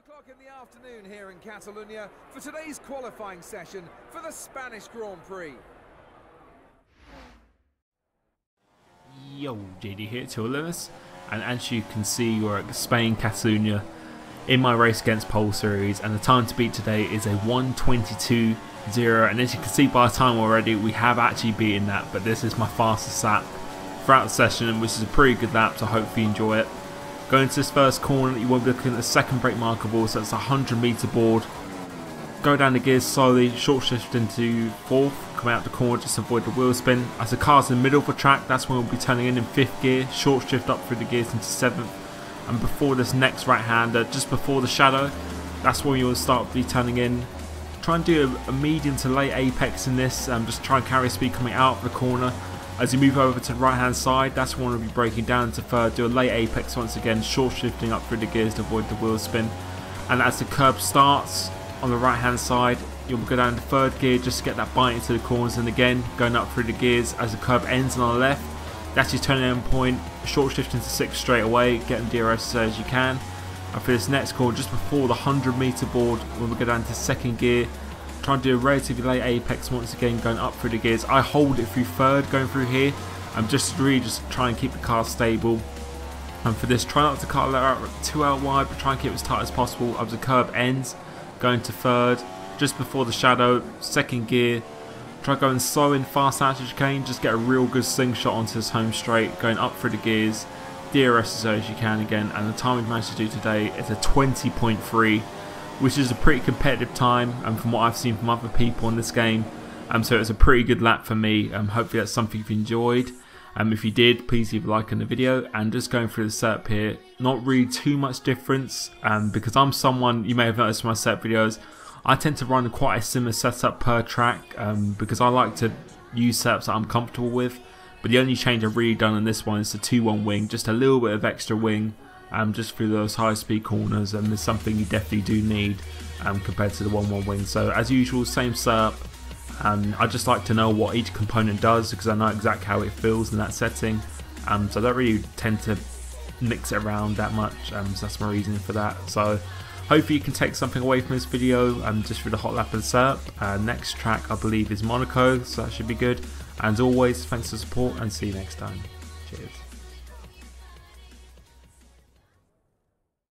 o'clock in the afternoon here in Catalonia for today's qualifying session for the Spanish Grand Prix. Yo, JD here to Lewis, and as you can see, we're at Spain, Catalonia, in my race against Pole Series, and the time to beat today is a 122.0, and as you can see by the time already, we have actually beaten that, but this is my fastest lap throughout the session, which is a pretty good lap, so hopefully you enjoy it. Going to this first corner, you won't be looking at the second brake markable, so it's a 100 meter board. Go down the gears slowly, short shift into fourth, come out the corner, just avoid the wheel spin. As the car's in the middle of the track, that's when we'll be turning in in fifth gear, short shift up through the gears into seventh. And before this next right hander, just before the shadow, that's when you'll start be turning in. Try and do a, a medium to late apex in this, um, just try and carry speed coming out of the corner as you move over to the right hand side, that's when we'll be braking down to third, do a late apex once again, short shifting up through the gears to avoid the wheel spin. And as the curb starts on the right hand side, you'll go down to third gear just to get that bite into the corners and again going up through the gears as the curb ends on the left. That's your turning end point, short shifting to six straight away, getting DRS as you can. And for this next corner, just before the 100 meter board, when we go down to second gear, Trying to do a relatively late apex once again going up through the gears. I hold it through third going through here. I'm just really just trying to keep the car stable. And for this, try not to cut out too out wide, but try and keep it as tight as possible as the curb ends. Going to third, just before the shadow, second gear. Try going slow and fast out as you can, just get a real good slingshot onto this home straight, going up through the gears. DRS as low as you can again, and the time we've managed to do today is a 20.3 which is a pretty competitive time and um, from what I've seen from other people in this game. Um, so it was a pretty good lap for me. Um, hopefully that's something you've enjoyed. Um, if you did, please leave a like on the video and just going through the setup here. Not really too much difference um, because I'm someone, you may have noticed my setup videos, I tend to run quite a similar setup per track um, because I like to use setups that I'm comfortable with. But the only change I've really done on this one is the 2-1 wing, just a little bit of extra wing um, just through those high speed corners and there's something you definitely do need um, compared to the 1-1 wing. So as usual, same setup. Um, I just like to know what each component does because I know exactly how it feels in that setting. Um, so I don't really tend to mix it around that much. Um, so that's my reasoning for that. So hopefully you can take something away from this video um, just for the hot lap and setup. Uh, next track I believe is Monaco, so that should be good. And as always, thanks for support and see you next time. Cheers.